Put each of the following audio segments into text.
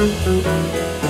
Música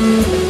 Thank you.